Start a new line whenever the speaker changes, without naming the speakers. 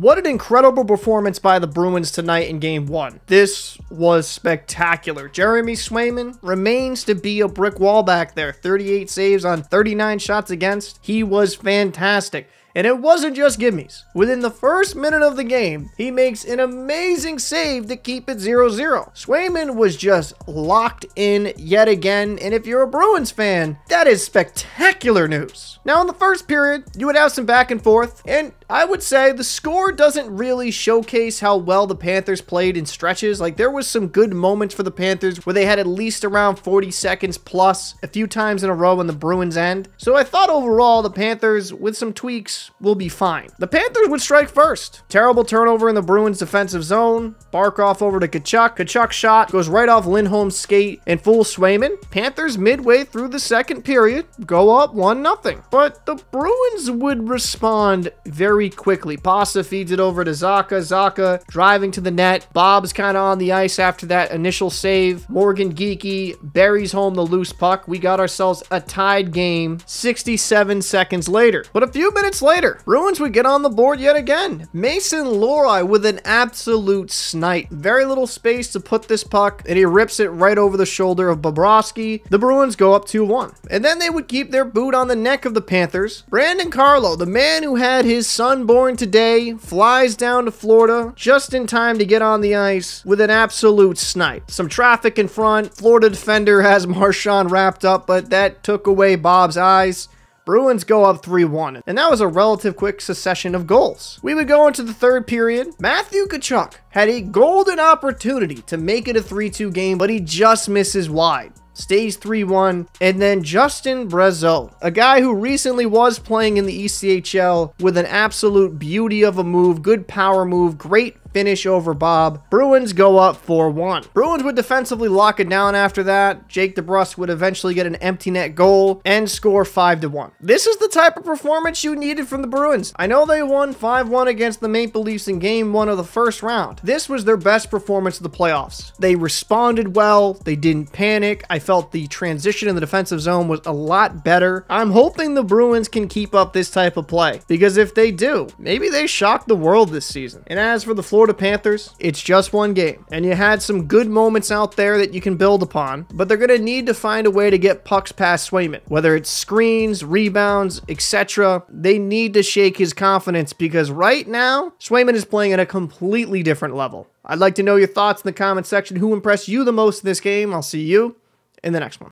What an incredible performance by the Bruins tonight in game one. This was spectacular. Jeremy Swayman remains to be a brick wall back there. 38 saves on 39 shots against. He was fantastic. And it wasn't just gimmies. Within the first minute of the game, he makes an amazing save to keep it 0-0. Swayman was just locked in yet again, and if you're a Bruins fan, that is spectacular news. Now in the first period, you would have some back and forth, and I would say the score doesn't really showcase how well the Panthers played in stretches. Like there was some good moments for the Panthers where they had at least around 40 seconds plus a few times in a row in the Bruins end. So I thought overall the Panthers with some tweaks will be fine. The Panthers would strike first. Terrible turnover in the Bruins defensive zone. Barkov off over to Tkachuk. Tkachuk shot goes right off Lindholm's skate and full Swayman. Panthers midway through the second period go up 1 nothing. But the Bruins would respond very quickly. Pasta feeds it over to Zacha. Zacha driving to the net. Bob's kind of on the ice after that initial save. Morgan Geekie buries home the loose puck. We got ourselves a tied game 67 seconds later. But a few minutes later, Bruins would get on the board yet again. Mason Lohrei with an absolute snipe. Very little space to put this puck, and he rips it right over the shoulder of Bobrovsky. The Bruins go up 2-1. And then they would keep their boot on the neck of the Panthers. Brandon Carlo, the man who had his son born today, flies down to Florida just in time to get on the ice with an absolute snipe. Some traffic in front. Florida defender has Marchand wrapped up, but that took away Bob's eyes. Bruins go up 3-1, and that was a relative quick succession of goals. We would go into the third period. Matthew Tkachuk had a golden opportunity to make it a 3-2 game, but he just misses wide stays 3-1. And then Justin Brazeau, a guy who recently was playing in the ECHL with an absolute beauty of a move, good power move, great finish over Bob. Bruins go up 4-1. Bruins would defensively lock it down after that. Jake DeBrusk would eventually get an empty net goal and score 5-1. This is the type of performance you needed from the Bruins. I know they won 5-1 against the Maple Leafs in game one of the first round. This was their best performance of the playoffs. They responded well. They didn't panic. I felt the transition in the defensive zone was a lot better. I'm hoping the Bruins can keep up this type of play because if they do, maybe they shock the world this season. And as for the Florida Florida Panthers, it's just one game. And you had some good moments out there that you can build upon, but they're going to need to find a way to get pucks past Swayman. Whether it's screens, rebounds, etc., they need to shake his confidence because right now, Swayman is playing at a completely different level. I'd like to know your thoughts in the comment section. Who impressed you the most in this game? I'll see you in the next one.